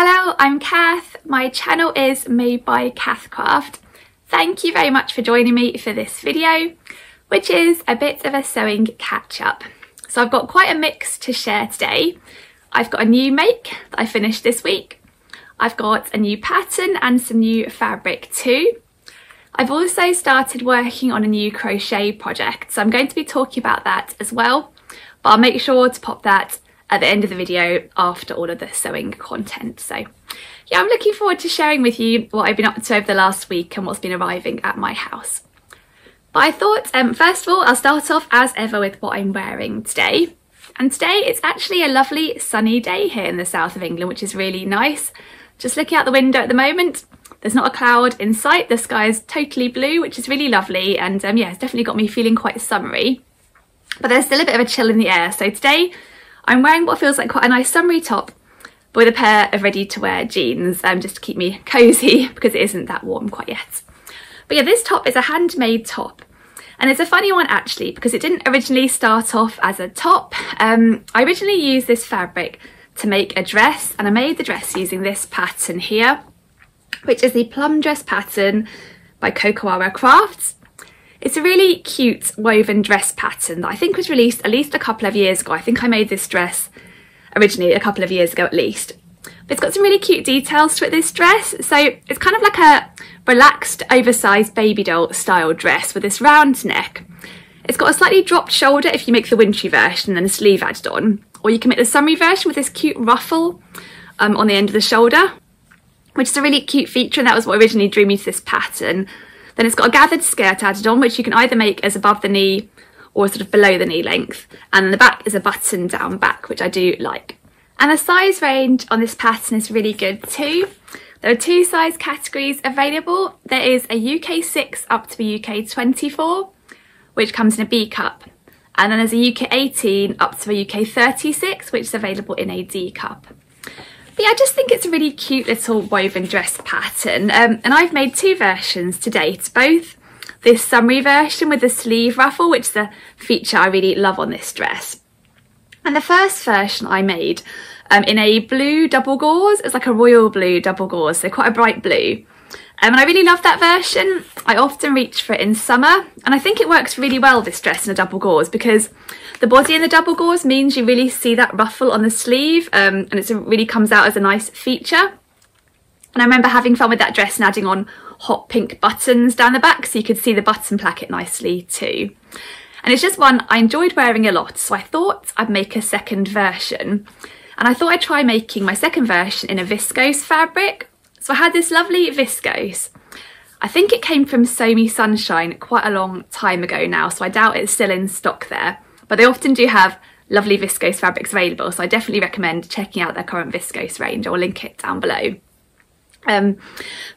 Hello, I'm Cath. My channel is Made by Cathcraft. Thank you very much for joining me for this video, which is a bit of a sewing catch up. So I've got quite a mix to share today. I've got a new make that I finished this week. I've got a new pattern and some new fabric too. I've also started working on a new crochet project, so I'm going to be talking about that as well, but I'll make sure to pop that at the end of the video after all of the sewing content. So yeah, I'm looking forward to sharing with you what I've been up to over the last week and what's been arriving at my house. But I thought, um, first of all, I'll start off as ever with what I'm wearing today. And today it's actually a lovely sunny day here in the south of England, which is really nice. Just looking out the window at the moment, there's not a cloud in sight. The sky is totally blue, which is really lovely. And um, yeah, it's definitely got me feeling quite summery. But there's still a bit of a chill in the air. So today I'm wearing what feels like quite a nice summery top but with a pair of ready to wear jeans um, just to keep me cosy because it isn't that warm quite yet. But yeah, this top is a handmade top. And it's a funny one actually because it didn't originally start off as a top. Um, I originally used this fabric to make a dress and I made the dress using this pattern here, which is the plum dress pattern by Cocowawa Crafts. It's a really cute woven dress pattern that I think was released at least a couple of years ago. I think I made this dress originally a couple of years ago at least. But it's got some really cute details to it, this dress. So it's kind of like a relaxed, oversized baby doll style dress with this round neck. It's got a slightly dropped shoulder if you make the wintry version and a sleeve added on. Or you can make the summery version with this cute ruffle um, on the end of the shoulder, which is a really cute feature and that was what originally drew me to this pattern. Then it's got a gathered skirt added on, which you can either make as above the knee or sort of below the knee length. And the back is a button down back, which I do like. And the size range on this pattern is really good too. There are two size categories available. There is a UK 6 up to a UK 24, which comes in a B cup. And then there's a UK 18 up to a UK 36, which is available in a D cup. But yeah, I just think it's a really cute little woven dress pattern. Um, and I've made two versions to date, both this summery version with the sleeve ruffle, which is a feature I really love on this dress. And the first version I made um, in a blue double gauze, it's like a royal blue double gauze, so quite a bright blue. Um, and I really love that version. I often reach for it in summer and I think it works really well this dress in a double gauze because the body in the double gauze means you really see that ruffle on the sleeve um, and it really comes out as a nice feature. And I remember having fun with that dress and adding on hot pink buttons down the back so you could see the button placket nicely too. And it's just one I enjoyed wearing a lot so I thought I'd make a second version. And I thought I'd try making my second version in a viscose fabric so I had this lovely viscose. I think it came from Me Sunshine quite a long time ago now, so I doubt it's still in stock there. But they often do have lovely viscose fabrics available, so I definitely recommend checking out their current viscose range. I'll link it down below. Um,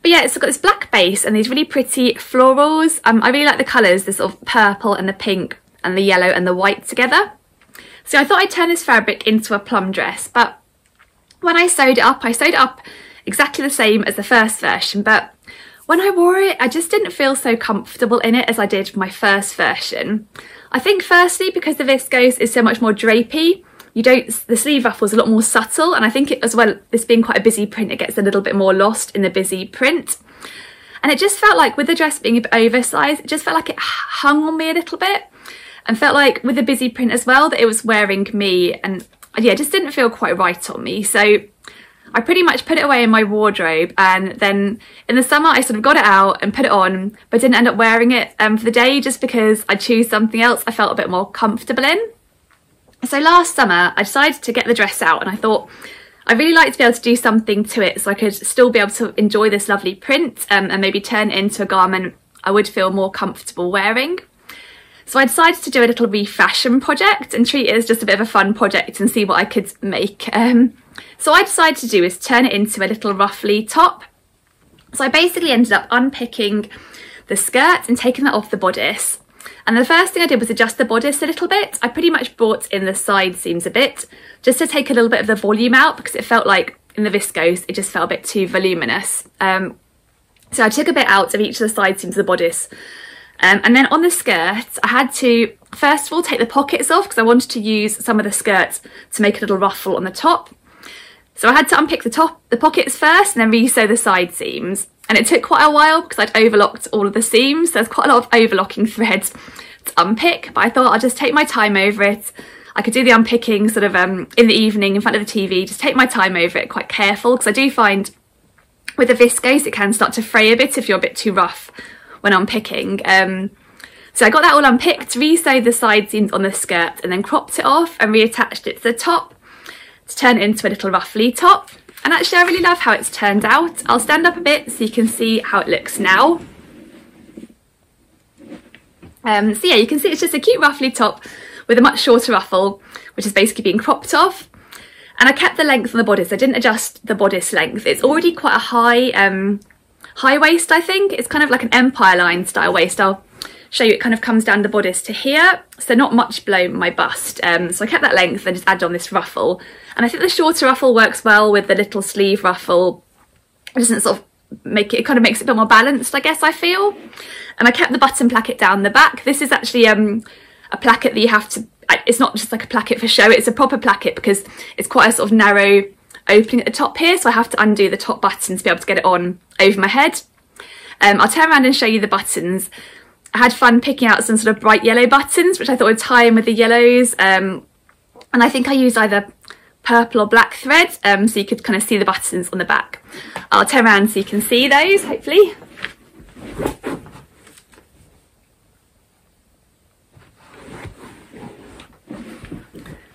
but yeah, it's got this black base and these really pretty florals. Um, I really like the colours, the sort of purple and the pink and the yellow and the white together. So I thought I'd turn this fabric into a plum dress, but when I sewed it up, I sewed it up exactly the same as the first version, but when I wore it, I just didn't feel so comfortable in it as I did my first version. I think firstly because the viscose is so much more drapey, you don't, the sleeve ruffle is a lot more subtle and I think it, as well, this being quite a busy print, it gets a little bit more lost in the busy print. And it just felt like with the dress being a bit oversized, it just felt like it hung on me a little bit and felt like with the busy print as well that it was wearing me and yeah, just didn't feel quite right on me. So I pretty much put it away in my wardrobe and then in the summer I sort of got it out and put it on but didn't end up wearing it um, for the day just because I chose something else I felt a bit more comfortable in. So last summer I decided to get the dress out and I thought I really like to be able to do something to it so I could still be able to enjoy this lovely print um, and maybe turn it into a garment I would feel more comfortable wearing. So I decided to do a little refashion project and treat it as just a bit of a fun project and see what I could make. Um, so I decided to do is turn it into a little ruffly top. So I basically ended up unpicking the skirt and taking that off the bodice. And the first thing I did was adjust the bodice a little bit. I pretty much brought in the side seams a bit just to take a little bit of the volume out because it felt like in the viscose it just felt a bit too voluminous. Um, so I took a bit out of each of the side seams of the bodice. Um, and then on the skirt, I had to first of all take the pockets off because I wanted to use some of the skirt to make a little ruffle on the top. So I had to unpick the top, the pockets first and then re-sew the side seams. And it took quite a while because I'd overlocked all of the seams. So there's quite a lot of overlocking threads to unpick, but I thought I'll just take my time over it. I could do the unpicking sort of um, in the evening in front of the TV, just take my time over it, quite careful, because I do find with the viscose it can start to fray a bit if you're a bit too rough when unpicking. Um, so I got that all unpicked, re-sewed the side seams on the skirt and then cropped it off and reattached it to the top to turn into a little ruffly top. And actually I really love how it's turned out. I'll stand up a bit so you can see how it looks now. Um, so yeah, you can see it's just a cute ruffly top with a much shorter ruffle, which is basically being cropped off. And I kept the length on the bodice. I didn't adjust the bodice length. It's already quite a high, um, high waist, I think. It's kind of like an empire line style waist. I'll show you it kind of comes down the bodice to here. So not much below my bust. Um, so I kept that length and just added on this ruffle. And I think the shorter ruffle works well with the little sleeve ruffle. It doesn't sort of make it, it kind of makes it a bit more balanced, I guess I feel. And I kept the button placket down the back. This is actually um, a placket that you have to, it's not just like a placket for show, it's a proper placket because it's quite a sort of narrow opening at the top here. So I have to undo the top button to be able to get it on over my head. Um, I'll turn around and show you the buttons. I had fun picking out some sort of bright yellow buttons, which I thought would tie in with the yellows. Um, and I think I used either purple or black thread, um, so you could kind of see the buttons on the back. I'll turn around so you can see those, hopefully.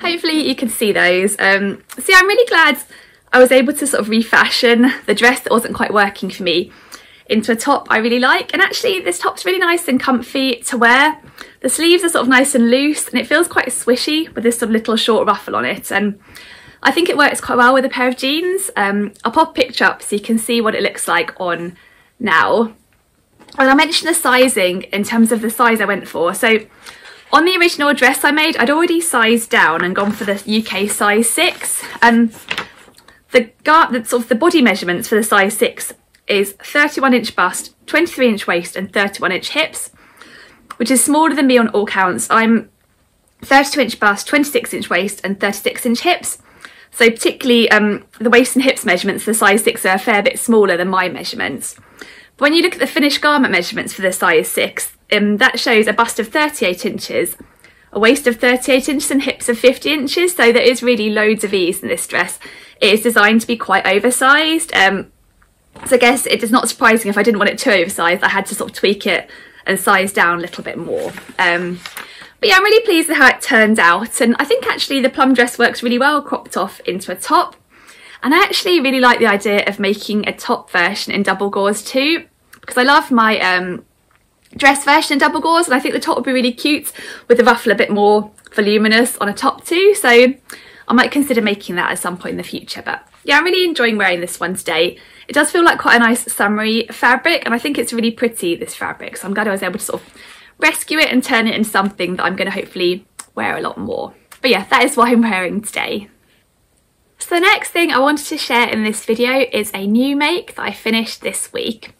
hopefully you can see those. Um, yeah, I'm really glad I was able to sort of refashion the dress that wasn't quite working for me into a top I really like. And actually this top's really nice and comfy to wear. The sleeves are sort of nice and loose and it feels quite swishy with this sort of little short ruffle on it. And I think it works quite well with a pair of jeans. Um, I'll pop a picture up so you can see what it looks like on now. And I mentioned the sizing in terms of the size I went for. So on the original dress I made, I'd already sized down and gone for the UK size 6. And the, the, sort of the body measurements for the size 6 is 31 inch bust, 23 inch waist and 31 inch hips, which is smaller than me on all counts. I'm 32 inch bust, 26 inch waist and 36 inch hips. So particularly um, the waist and hips measurements the size 6 are a fair bit smaller than my measurements. But when you look at the finished garment measurements for the size 6, um, that shows a bust of 38 inches, a waist of 38 inches and hips of 50 inches. So there is really loads of ease in this dress. It is designed to be quite oversized. Um, so I guess it is not surprising if I didn't want it too oversized, I had to sort of tweak it and size down a little bit more. Um, but yeah, I'm really pleased with how it turned out. And I think actually the plum dress works really well cropped off into a top. And I actually really like the idea of making a top version in double gauze too, because I love my um, dress version in double gauze and I think the top would be really cute with the ruffle a bit more voluminous on a top too so I might consider making that at some point in the future but yeah I'm really enjoying wearing this one today it does feel like quite a nice summery fabric and I think it's really pretty this fabric so I'm glad I was able to sort of rescue it and turn it into something that I'm going to hopefully wear a lot more. But yeah that is what I'm wearing today. So the next thing I wanted to share in this video is a new make that I finished this week.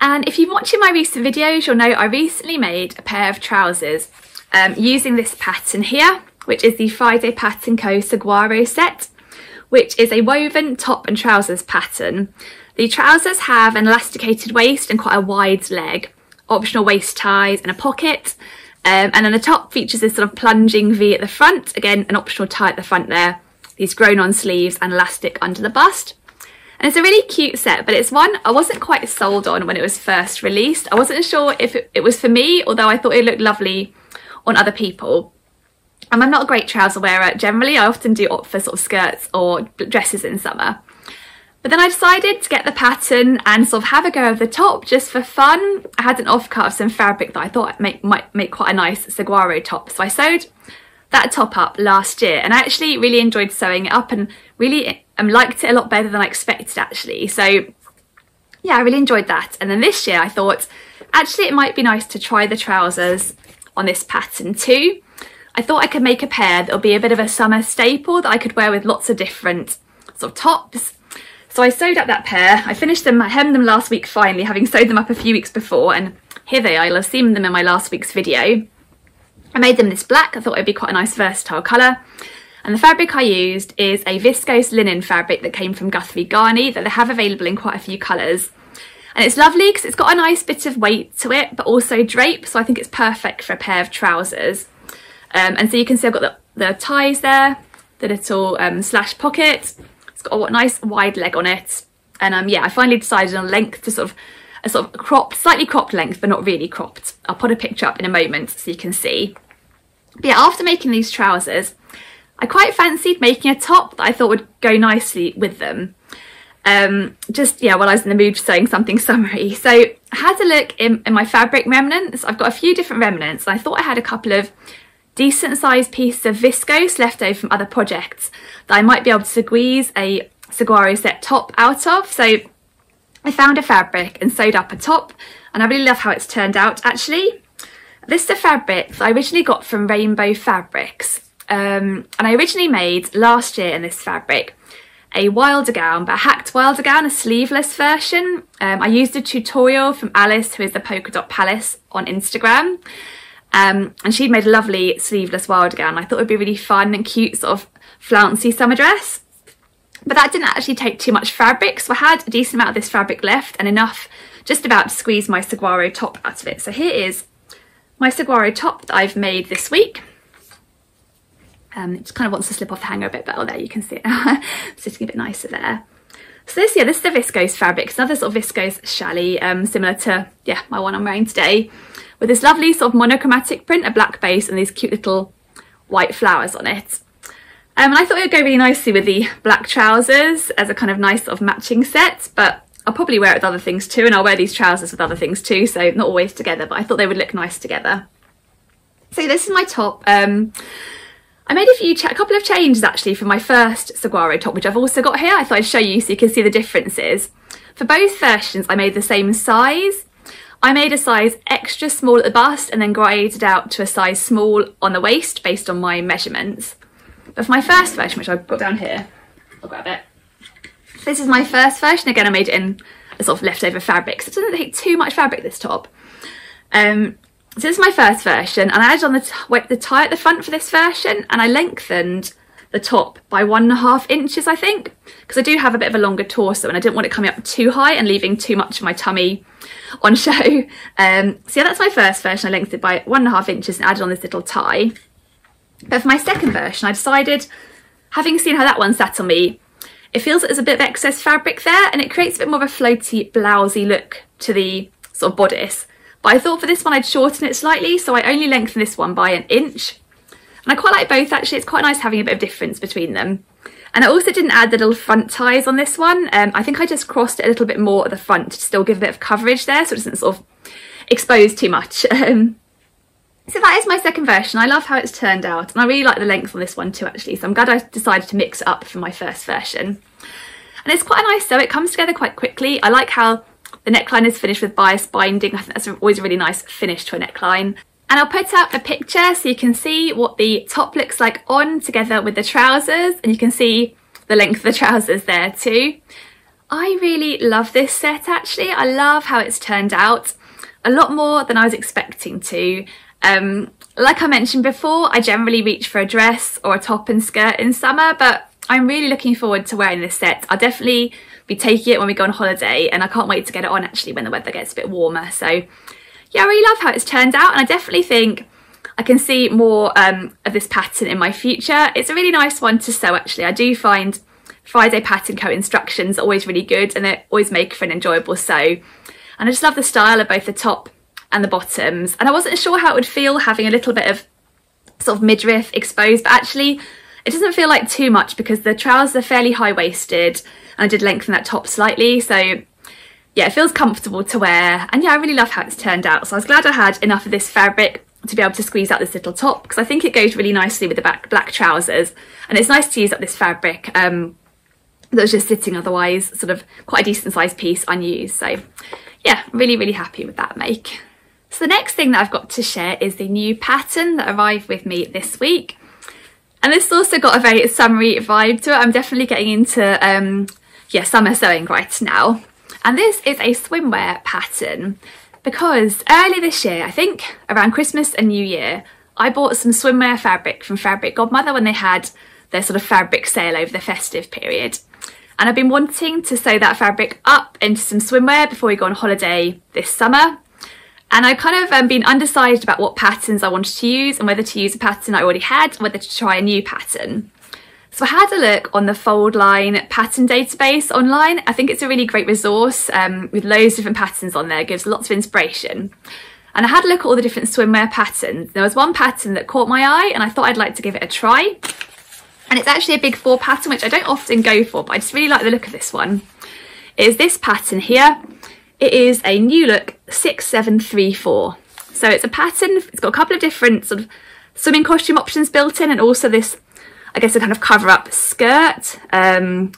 And if you've watching my recent videos, you'll know I recently made a pair of trousers um, using this pattern here, which is the Friday Pattern Co. Saguaro set, which is a woven top and trousers pattern. The trousers have an elasticated waist and quite a wide leg, optional waist ties and a pocket. Um, and then the top features this sort of plunging V at the front, again an optional tie at the front there, these grown on sleeves and elastic under the bust. And it's a really cute set, but it's one I wasn't quite sold on when it was first released. I wasn't sure if it, it was for me, although I thought it looked lovely on other people. And I'm not a great trouser wearer generally. I often do opt for sort of skirts or dresses in summer. But then I decided to get the pattern and sort of have a go of the top just for fun. I had an off-cut of some fabric that I thought make, might make quite a nice saguaro top. So I sewed that top up last year and I actually really enjoyed sewing it up and really um, liked it a lot better than I expected actually. So yeah, I really enjoyed that. And then this year I thought, actually it might be nice to try the trousers on this pattern too. I thought I could make a pair that'll be a bit of a summer staple that I could wear with lots of different sort of tops. So I sewed up that pair. I finished them, I hemmed them last week finally, having sewed them up a few weeks before, and here they are. You'll have seen them in my last week's video. I made them this black. I thought it'd be quite a nice versatile colour. And the fabric I used is a viscose linen fabric that came from Guthrie Ghani that they have available in quite a few colours. And it's lovely because it's got a nice bit of weight to it, but also drape. So I think it's perfect for a pair of trousers. Um, and so you can see I've got the, the ties there, the little um, slash pocket. It's got a nice wide leg on it. And um, yeah, I finally decided on length to sort of a sort of cropped, slightly cropped length, but not really cropped. I'll put a picture up in a moment so you can see. But yeah, after making these trousers, I quite fancied making a top that I thought would go nicely with them. Um, just, yeah, while I was in the mood for sewing something summery. So I had a look in, in my fabric remnants. I've got a few different remnants. I thought I had a couple of decent sized piece of viscose left over from other projects that I might be able to squeeze a saguaro set top out of. So I found a fabric and sewed up a top and I really love how it's turned out actually. This is a fabric that I originally got from Rainbow Fabrics um, and I originally made last year in this fabric a wilder gown, but a hacked wilder gown, a sleeveless version. Um, I used a tutorial from Alice, who is the Polka Dot Palace on Instagram. Um, and she'd made a lovely sleeveless wild gown. I thought it would be really fun and cute, sort of flouncy summer dress. But that didn't actually take too much fabric, so I had a decent amount of this fabric left and enough just about to squeeze my saguaro top out of it. So here is my saguaro top that I've made this week. Um, it just kind of wants to slip off the hanger a bit, but oh, there you can see it sitting a bit nicer there. So this, yeah, this is the viscose fabric. It's another sort of viscose challis, um, similar to, yeah, my one I'm wearing today, with this lovely sort of monochromatic print, a black base and these cute little white flowers on it. Um, and I thought it would go really nicely with the black trousers as a kind of nice sort of matching set, but I'll probably wear it with other things too, and I'll wear these trousers with other things too, so not always together, but I thought they would look nice together. So this is my top. Um, I made a few, a couple of changes actually for my first saguaro top, which I've also got here. I thought I'd show you so you can see the differences. For both versions, I made the same size. I made a size extra small at the bust and then graded out to a size small on the waist based on my measurements. But for my first version, which I've got down here, I'll grab it. This is my first version. Again, I made it in a sort of leftover fabric, so it doesn't take too much fabric, this top. Um, so this is my first version and I added on the, the tie at the front for this version and I lengthened the top by one and a half inches I think because I do have a bit of a longer torso and I didn't want it coming up too high and leaving too much of my tummy on show. Um, so yeah that's my first version I lengthened it by one and a half inches and added on this little tie. But for my second version I decided having seen how that one sat on me it feels like there's a bit of excess fabric there and it creates a bit more of a floaty blousey look to the sort of bodice but I thought for this one I'd shorten it slightly, so I only lengthened this one by an inch. And I quite like both actually, it's quite nice having a bit of difference between them. And I also didn't add the little front ties on this one. Um, I think I just crossed it a little bit more at the front to still give a bit of coverage there so it doesn't sort of expose too much. Um, so that is my second version. I love how it's turned out and I really like the length on this one too actually. So I'm glad I decided to mix it up for my first version. And it's quite nice sew, it comes together quite quickly. I like how the neckline is finished with bias binding. I think that's always a really nice finish to a neckline. And I'll put up a picture so you can see what the top looks like on together with the trousers and you can see the length of the trousers there too. I really love this set actually. I love how it's turned out. A lot more than I was expecting to. Um, like I mentioned before, I generally reach for a dress or a top and skirt in summer, but I'm really looking forward to wearing this set. I'll definitely be taking it when we go on holiday and I can't wait to get it on actually when the weather gets a bit warmer. So yeah, I really love how it's turned out and I definitely think I can see more um, of this pattern in my future. It's a really nice one to sew actually. I do find Friday pattern co instructions always really good and they always make for an enjoyable sew. And I just love the style of both the top and the bottoms. And I wasn't sure how it would feel having a little bit of sort of midriff exposed, but actually it doesn't feel like too much because the trousers are fairly high-waisted and I did lengthen that top slightly. So yeah, it feels comfortable to wear. And yeah, I really love how it's turned out. So I was glad I had enough of this fabric to be able to squeeze out this little top because I think it goes really nicely with the back black trousers. And it's nice to use up this fabric um, that was just sitting otherwise sort of quite a decent sized piece unused. So yeah, really, really happy with that make. So the next thing that I've got to share is the new pattern that arrived with me this week. And this also got a very summery vibe to it. I'm definitely getting into um, yeah, summer sewing right now. And this is a swimwear pattern because early this year, I think around Christmas and New Year, I bought some swimwear fabric from Fabric Godmother when they had their sort of fabric sale over the festive period. And I've been wanting to sew that fabric up into some swimwear before we go on holiday this summer. And I've kind of um, been undecided about what patterns I wanted to use and whether to use a pattern I already had or whether to try a new pattern. So I had a look on the Foldline pattern database online. I think it's a really great resource um, with loads of different patterns on there, it gives lots of inspiration. And I had a look at all the different swimwear patterns. There was one pattern that caught my eye and I thought I'd like to give it a try. And it's actually a big four pattern, which I don't often go for, but I just really like the look of this one. It is this pattern here. It is a New Look 6734. So it's a pattern, it's got a couple of different sort of swimming costume options built in and also this, I guess a kind of cover up skirt um,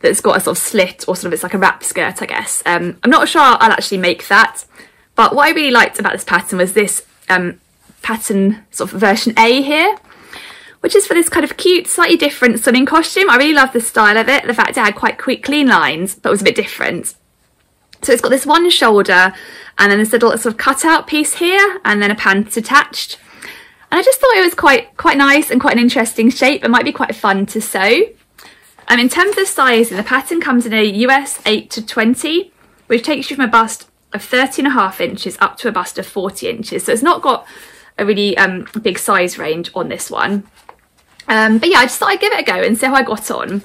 that's got a sort of slit or sort of it's like a wrap skirt, I guess. Um, I'm not sure I'll actually make that, but what I really liked about this pattern was this um, pattern sort of version A here, which is for this kind of cute, slightly different swimming costume. I really love the style of it, the fact it had quite quick, clean lines, but was a bit different. So it's got this one shoulder and then this little sort of cutout piece here and then a pants attached. And I just thought it was quite quite nice and quite an interesting shape. It might be quite fun to sew. And in terms of sizing, the pattern comes in a US 8 to 20, which takes you from a bust of 30 and a half inches up to a bust of 40 inches. So it's not got a really um, big size range on this one. Um, but yeah, I just thought I'd give it a go and see how I got on. And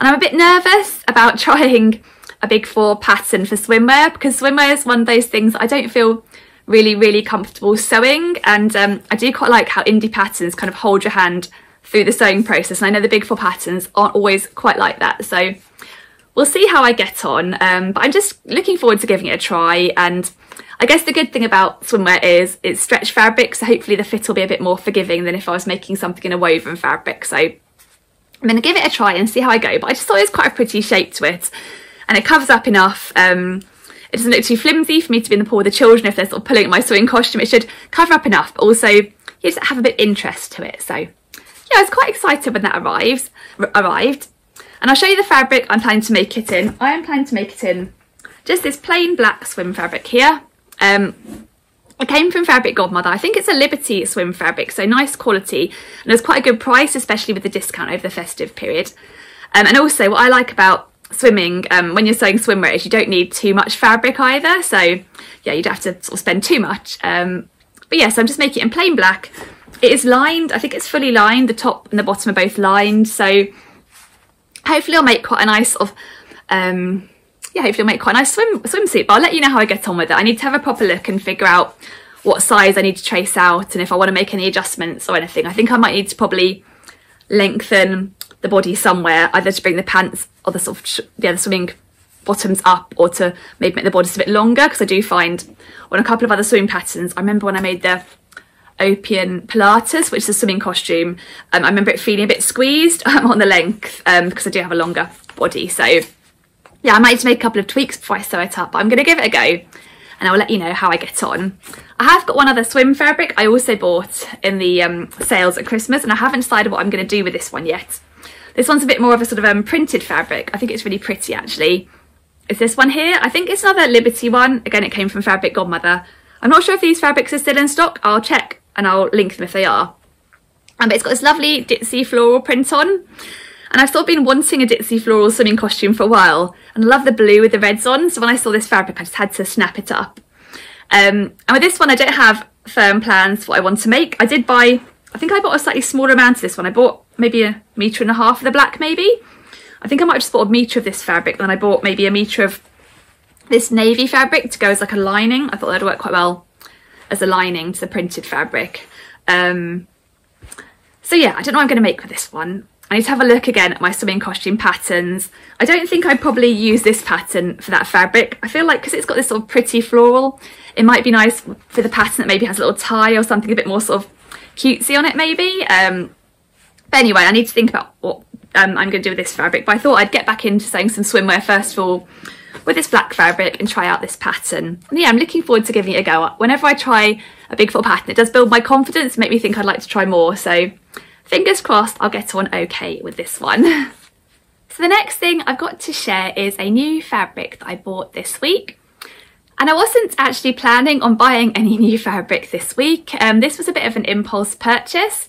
I'm a bit nervous about trying a big four pattern for swimwear because swimwear is one of those things I don't feel really, really comfortable sewing. And um, I do quite like how indie patterns kind of hold your hand through the sewing process. And I know the big four patterns aren't always quite like that. So we'll see how I get on. Um, but I'm just looking forward to giving it a try. And I guess the good thing about swimwear is it's stretch fabric. So hopefully the fit will be a bit more forgiving than if I was making something in a woven fabric. So I'm going to give it a try and see how I go. But I just thought it was quite a pretty shape to it and it covers up enough. Um, it doesn't look too flimsy for me to be in the pool with the children if they're sort of pulling at my swimming costume. It should cover up enough, but also you just have a bit interest to it. So yeah, I was quite excited when that arrives, arrived. And I'll show you the fabric I'm planning to make it in. I am planning to make it in just this plain black swim fabric here. Um, it came from Fabric Godmother. I think it's a Liberty swim fabric, so nice quality. And it was quite a good price, especially with the discount over the festive period. Um, and also what I like about swimming, um, when you're sewing swimwear is you don't need too much fabric either. So yeah, you'd have to sort of spend too much. Um, but yeah, so I'm just making it in plain black. It is lined, I think it's fully lined. The top and the bottom are both lined. So hopefully I'll make quite a nice sort of, um, yeah, hopefully I'll make quite a nice swim swimsuit. But I'll let you know how I get on with it. I need to have a proper look and figure out what size I need to trace out and if I want to make any adjustments or anything. I think I might need to probably lengthen the body somewhere, either to bring the pants or the sort of the swimming bottoms up or to maybe make the bodice a bit longer because I do find on a couple of other swimming patterns, I remember when I made the Opium Pilatus, which is a swimming costume, um, I remember it feeling a bit squeezed um, on the length um, because I do have a longer body. So yeah, I might need to make a couple of tweaks before I sew it up, but I'm going to give it a go and I'll let you know how I get on. I have got one other swim fabric I also bought in the um, sales at Christmas and I haven't decided what I'm going to do with this one yet. This one's a bit more of a sort of um, printed fabric. I think it's really pretty actually. Is this one here? I think it's another Liberty one. Again, it came from Fabric Godmother. I'm not sure if these fabrics are still in stock. I'll check and I'll link them if they are. Um, but it's got this lovely ditzy floral print on. And I've sort of been wanting a ditzy floral swimming costume for a while. And I love the blue with the reds on. So when I saw this fabric, I just had to snap it up. Um, and with this one, I don't have firm plans for what I want to make. I did buy, I think I bought a slightly smaller amount of this one. I bought maybe a metre and a half of the black maybe. I think I might have just bought a metre of this fabric then I bought maybe a metre of this navy fabric to go as like a lining. I thought that'd work quite well as a lining to the printed fabric. Um, so yeah, I don't know what I'm going to make for this one. I need to have a look again at my swimming costume patterns. I don't think I'd probably use this pattern for that fabric. I feel like because it's got this sort of pretty floral, it might be nice for the pattern that maybe has a little tie or something a bit more sort of cutesy on it maybe. Um, but anyway, I need to think about what um, I'm going to do with this fabric. But I thought I'd get back into sewing some swimwear first of all with this black fabric and try out this pattern. And yeah, I'm looking forward to giving it a go. Whenever I try a big four pattern, it does build my confidence make me think I'd like to try more. So fingers crossed I'll get on okay with this one. so the next thing I've got to share is a new fabric that I bought this week. And I wasn't actually planning on buying any new fabric this week. Um, this was a bit of an impulse purchase.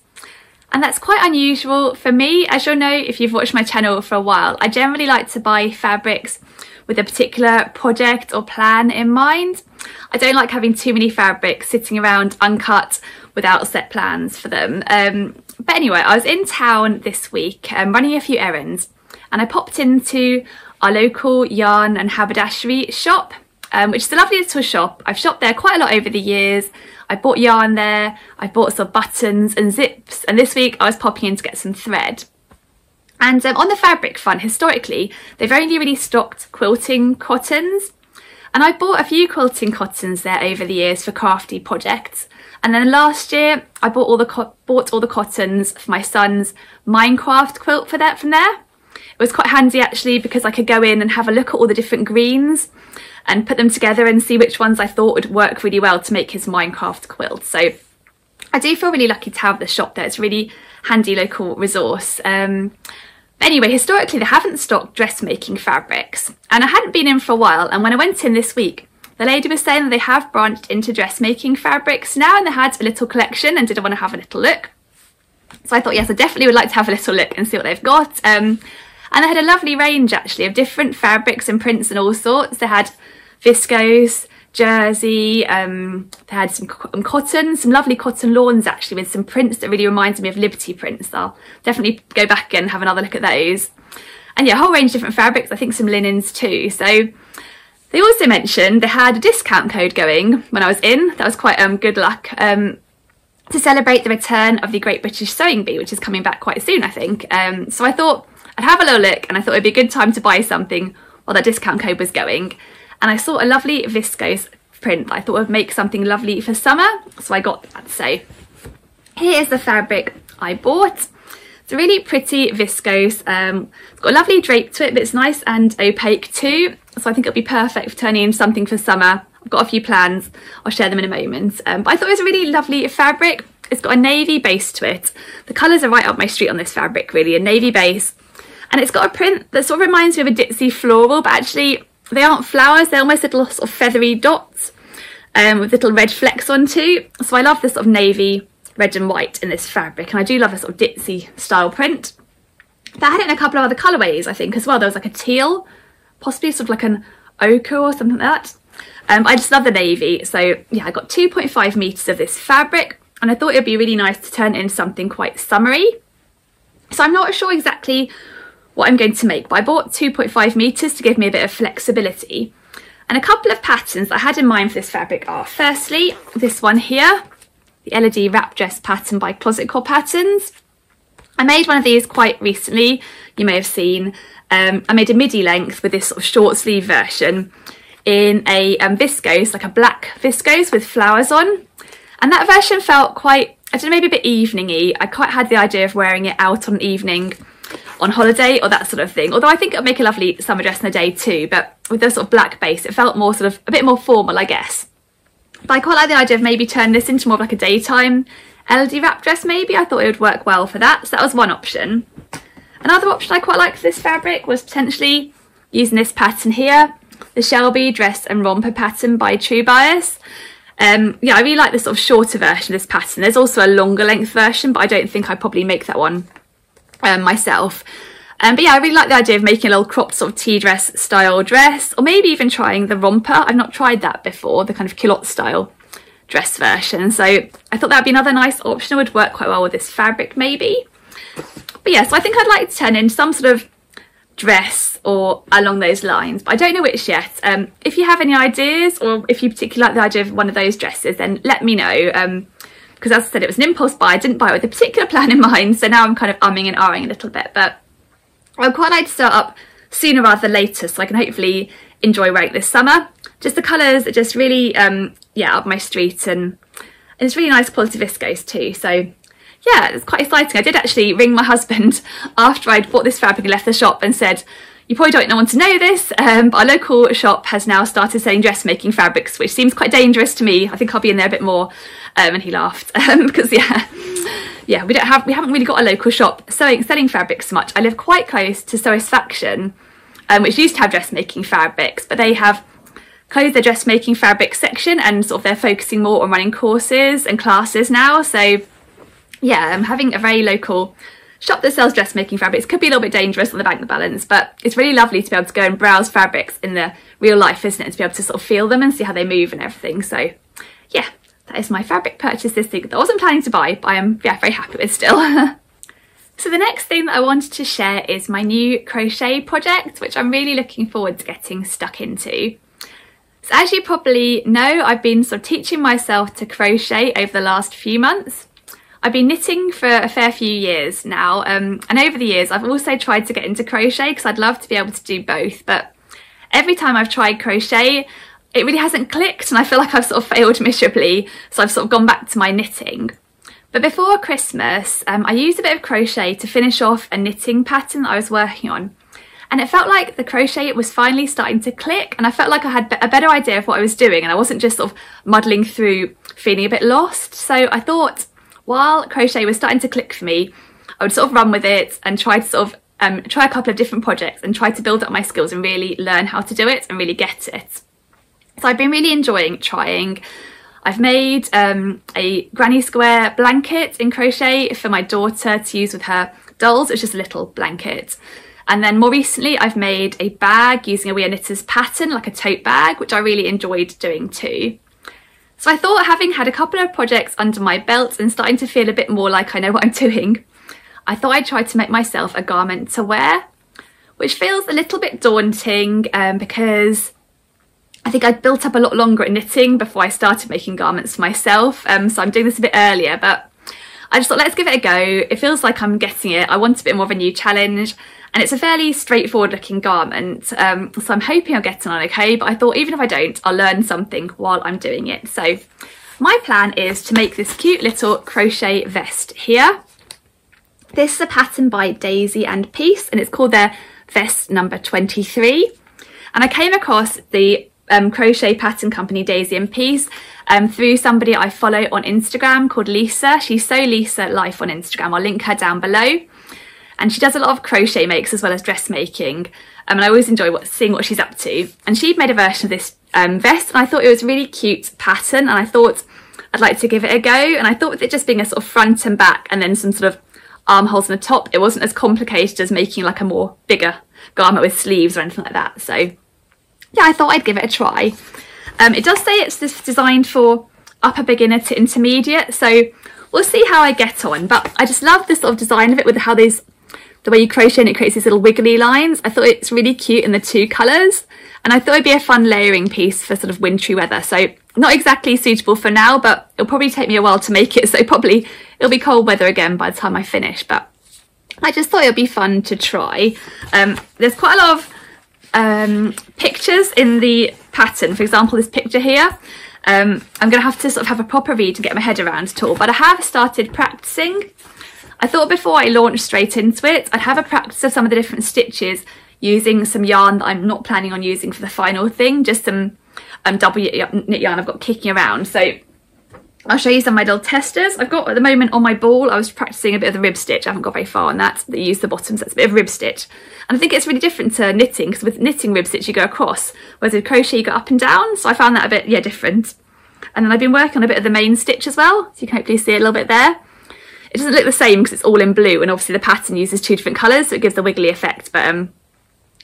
and that's quite unusual for me. As you'll know if you've watched my channel for a while, I generally like to buy fabrics with a particular project or plan in mind. I don't like having too many fabrics sitting around uncut without set plans for them. Um, but anyway, I was in town this week um, running a few errands and I popped into our local yarn and haberdashery shop, um, which is a lovely little shop. I've shopped there quite a lot over the years. I bought yarn there, I bought some buttons and zips, and this week I was popping in to get some thread. And um, on the fabric front, historically, they've only really stocked quilting cottons. And I bought a few quilting cottons there over the years for crafty projects. And then last year, I bought all the bought all the cottons for my son's Minecraft quilt for that from there. It was quite handy actually because I could go in and have a look at all the different greens and put them together and see which ones I thought would work really well to make his Minecraft quilt. So I do feel really lucky to have the shop there. It's a really handy local resource. Um, anyway, historically they haven't stocked dressmaking fabrics and I hadn't been in for a while and when I went in this week the lady was saying that they have branched into dressmaking fabrics now and they had a little collection and did I want to have a little look. So I thought yes I definitely would like to have a little look and see what they've got. Um, and they had a lovely range actually of different fabrics and prints and all sorts. They had viscose, jersey, um, they had some cotton, some lovely cotton lawns actually with some prints that really reminded me of Liberty prints. I'll definitely go back and have another look at those. And yeah, a whole range of different fabrics, I think some linens too. So they also mentioned they had a discount code going when I was in. That was quite um, good luck. Um, to celebrate the return of the Great British Sewing Bee, which is coming back quite soon, I think. Um, so I thought I'd have a little look and I thought it'd be a good time to buy something while that discount code was going and I saw a lovely viscose print that I thought would make something lovely for summer so I got that so here's the fabric I bought. It's a really pretty viscose um, it's got a lovely drape to it but it's nice and opaque too so I think it'll be perfect for turning into something for summer. I've got a few plans I'll share them in a moment. Um, but I thought it was a really lovely fabric. It's got a navy base to it. The colours are right up my street on this fabric really a navy base. And it's got a print that sort of reminds me of a ditzy floral but actually they aren't flowers, they're almost little sort of feathery dots um, with little red flecks on too. So I love this sort of navy, red and white in this fabric. And I do love this sort of ditzy style print. That had it in a couple of other colourways, I think, as well. There was like a teal, possibly sort of like an ochre or something like that. Um, I just love the navy. So yeah, I got 2.5 metres of this fabric and I thought it would be really nice to turn it into something quite summery. So I'm not sure exactly what I'm going to make, but I bought 2.5 metres to give me a bit of flexibility. And a couple of patterns I had in mind for this fabric are firstly, this one here, the Elodie wrap dress pattern by Closet Core Patterns. I made one of these quite recently, you may have seen. Um, I made a midi length with this sort of short sleeve version in a um, viscose, like a black viscose with flowers on. And that version felt quite, I don't know, maybe a bit eveningy. I quite had the idea of wearing it out on an evening on holiday or that sort of thing. Although I think it would make a lovely summer dress in a day too, but with the sort of black base, it felt more sort of a bit more formal, I guess. But I quite like the idea of maybe turning this into more of like a daytime Elodie wrap dress maybe. I thought it would work well for that. So that was one option. Another option I quite liked for this fabric was potentially using this pattern here, the Shelby dress and romper pattern by True Bias. Um, yeah, I really like the sort of shorter version of this pattern. There's also a longer length version, but I don't think I'd probably make that one um, myself. Um, but yeah, I really like the idea of making a little cropped sort of tea dress style dress, or maybe even trying the romper. I've not tried that before, the kind of culotte style dress version. So I thought that'd be another nice option. It would work quite well with this fabric maybe. But yeah, so I think I'd like to turn in some sort of dress or along those lines, but I don't know which yet. Um, if you have any ideas or if you particularly like the idea of one of those dresses, then let me know. Um, because as I said, it was an impulse buy. I didn't buy it with a particular plan in mind, so now I'm kind of umming and ahhing a little bit. But I'd quite like to start up sooner rather than later, so I can hopefully enjoy wearing it this summer. Just the colours are just really, um, yeah, up my street, and and it's really nice quality viscose too. So yeah, it's quite exciting. I did actually ring my husband after I'd bought this fabric and left the shop and said, you probably don't want to know this, um, but our local shop has now started selling dressmaking fabrics, which seems quite dangerous to me. I think I'll be in there a bit more. Um, and he laughed because yeah, yeah, we don't have, we haven't really got a local shop sewing, selling fabrics so much. I live quite close to Sewisfaction, um, which used to have dressmaking fabrics, but they have closed their dressmaking fabric section and sort of they're focusing more on running courses and classes now. So yeah, I'm having a very local shop that sells dressmaking fabrics. Could be a little bit dangerous on the bank the balance, but it's really lovely to be able to go and browse fabrics in the real life, isn't it? To be able to sort of feel them and see how they move and everything. So yeah, that is my fabric purchase this week that I wasn't planning to buy, but I am yeah, very happy with still. so the next thing that I wanted to share is my new crochet project, which I'm really looking forward to getting stuck into. So as you probably know, I've been sort of teaching myself to crochet over the last few months. I've been knitting for a fair few years now, um, and over the years I've also tried to get into crochet because I'd love to be able to do both, but every time I've tried crochet, it really hasn't clicked and I feel like I've sort of failed miserably, so I've sort of gone back to my knitting. But before Christmas, um, I used a bit of crochet to finish off a knitting pattern I was working on. And it felt like the crochet was finally starting to click and I felt like I had a better idea of what I was doing and I wasn't just sort of muddling through feeling a bit lost. So I thought while crochet was starting to click for me, I would sort of run with it and try to sort of um, try a couple of different projects and try to build up my skills and really learn how to do it and really get it. So I've been really enjoying trying. I've made um, a granny square blanket in crochet for my daughter to use with her dolls. It's just a little blanket. And then more recently, I've made a bag using a We Are Knitters pattern, like a tote bag, which I really enjoyed doing too. So I thought having had a couple of projects under my belt and starting to feel a bit more like I know what I'm doing, I thought I'd try to make myself a garment to wear, which feels a little bit daunting um, because I think I'd built up a lot longer at knitting before I started making garments for myself. Um, so I'm doing this a bit earlier, but I just thought, let's give it a go. It feels like I'm getting it. I want a bit more of a new challenge and it's a fairly straightforward looking garment. Um, so I'm hoping I'll get on okay, but I thought even if I don't, I'll learn something while I'm doing it. So my plan is to make this cute little crochet vest here. This is a pattern by Daisy and Peace and it's called their vest number 23. And I came across the um, crochet pattern company Daisy and Peace um, through somebody I follow on Instagram called Lisa. She's so Lisa Life on Instagram. I'll link her down below. And she does a lot of crochet makes as well as dressmaking. Um, and I always enjoy what, seeing what she's up to. And she'd made a version of this um, vest and I thought it was a really cute pattern and I thought I'd like to give it a go. And I thought with it just being a sort of front and back and then some sort of armholes on the top, it wasn't as complicated as making like a more bigger garment with sleeves or anything like that. So yeah, I thought I'd give it a try. Um, it does say it's designed for upper beginner to intermediate, so we'll see how I get on. But I just love the sort of design of it with how these, the way you crochet and it creates these little wiggly lines. I thought it's really cute in the two colours. And I thought it'd be a fun layering piece for sort of wintry weather. So not exactly suitable for now, but it'll probably take me a while to make it. So probably it'll be cold weather again by the time I finish. But I just thought it'd be fun to try. Um, there's quite a lot of um, pictures in the pattern. For example, this picture here. Um, I'm going to have to sort of have a proper read and get my head around it all, but I have started practicing. I thought before I launched straight into it, I'd have a practice of some of the different stitches using some yarn that I'm not planning on using for the final thing, just some um, double knit yarn I've got kicking around. So I'll show you some of my little testers. I've got at the moment on my ball, I was practicing a bit of the rib stitch. I haven't got very far on that. They use the bottoms, that's a bit of rib stitch. And I think it's really different to knitting because with knitting rib stitch you go across, whereas with crochet you go up and down. So I found that a bit, yeah, different. And then I've been working on a bit of the main stitch as well. So you can hopefully see a little bit there. It doesn't look the same because it's all in blue and obviously the pattern uses two different colours so it gives the wiggly effect. But um,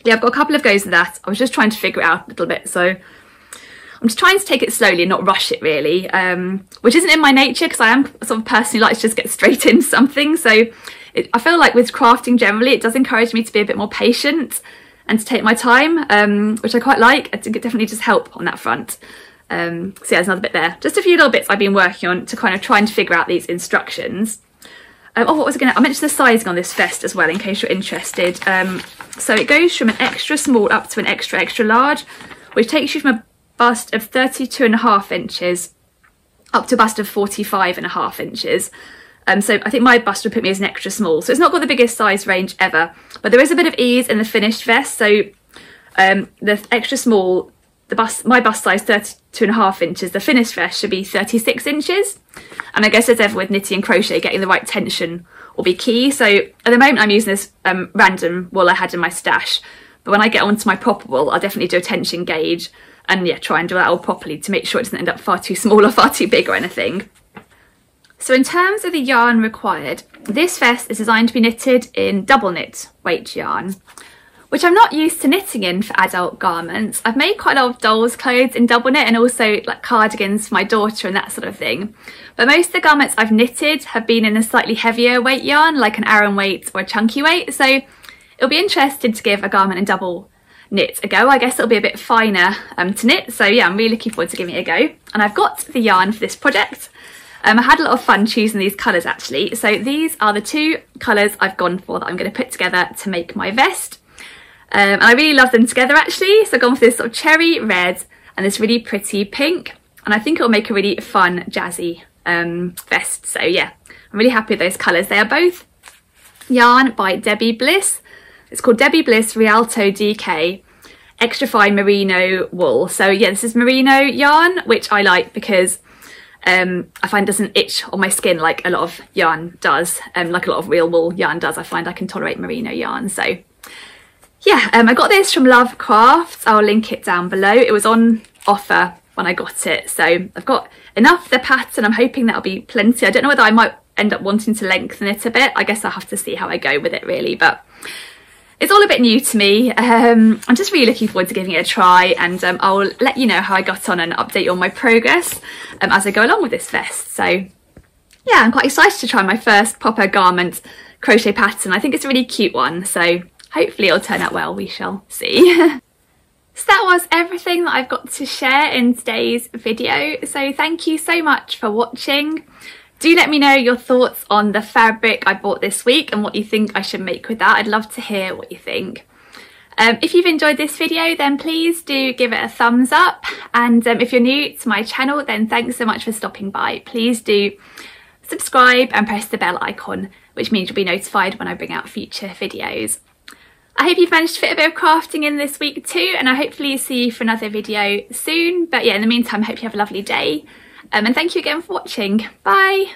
yeah, I've got a couple of goes of that. I was just trying to figure it out a little bit. So I'm just trying to take it slowly and not rush it really, um, which isn't in my nature because I am sort of person who likes to just get straight into something. So it, I feel like with crafting generally, it does encourage me to be a bit more patient and to take my time, um, which I quite like. I think it definitely just help on that front. Um, so yeah, there's another bit there. Just a few little bits I've been working on to kind of try and figure out these instructions. Um, oh, what was I going to... I mentioned the sizing on this vest as well, in case you're interested. Um, so it goes from an extra small up to an extra, extra large, which takes you from a bust of 32 and a half inches up to a bust of 45 and a half inches. Um, so I think my bust would put me as an extra small. So it's not got the biggest size range ever, but there is a bit of ease in the finished vest. So um, the extra small, the bust, my bust size 32 and a half inches, the finished vest should be 36 inches. And I guess as ever with knitting and crochet, getting the right tension will be key. So at the moment I'm using this um, random wool I had in my stash, but when I get onto my proper wool, I'll definitely do a tension gauge and yeah, try and do that all properly to make sure it doesn't end up far too small or far too big or anything. So in terms of the yarn required, this vest is designed to be knitted in double knit weight yarn, which I'm not used to knitting in for adult garments. I've made quite a lot of dolls clothes in double knit and also like cardigans for my daughter and that sort of thing. But most of the garments I've knitted have been in a slightly heavier weight yarn, like an Aran weight or a chunky weight. So it'll be interesting to give a garment in double knit a go. I guess it'll be a bit finer um, to knit. So yeah, I'm really looking forward to giving it a go. And I've got the yarn for this project. Um, I had a lot of fun choosing these colours actually. So these are the two colours I've gone for that I'm going to put together to make my vest. Um, and I really love them together actually. So I've gone for this sort of cherry red and this really pretty pink. And I think it'll make a really fun jazzy um, vest. So yeah, I'm really happy with those colours. They are both yarn by Debbie Bliss. It's called Debbie Bliss Rialto DK extra fine merino wool. So yeah, this is merino yarn, which I like because um, I find doesn't itch on my skin like a lot of yarn does, um, like a lot of real wool yarn does. I find I can tolerate merino yarn. So yeah, um, I got this from Love Crafts. I'll link it down below. It was on offer when I got it. So I've got enough the pattern. I'm hoping that'll be plenty. I don't know whether I might end up wanting to lengthen it a bit. I guess I'll have to see how I go with it really. But it's all a bit new to me. Um, I'm just really looking forward to giving it a try and um, I'll let you know how I got on and update you on my progress um, as I go along with this vest. So yeah, I'm quite excited to try my first proper garment crochet pattern. I think it's a really cute one, so hopefully it'll turn out well, we shall see. so that was everything that I've got to share in today's video. So thank you so much for watching. Do let me know your thoughts on the fabric I bought this week and what you think I should make with that. I'd love to hear what you think. Um, if you've enjoyed this video then please do give it a thumbs up and um, if you're new to my channel then thanks so much for stopping by. Please do subscribe and press the bell icon which means you'll be notified when I bring out future videos. I hope you've managed to fit a bit of crafting in this week too and I hopefully see you for another video soon but yeah in the meantime I hope you have a lovely day um, and thank you again for watching. Bye!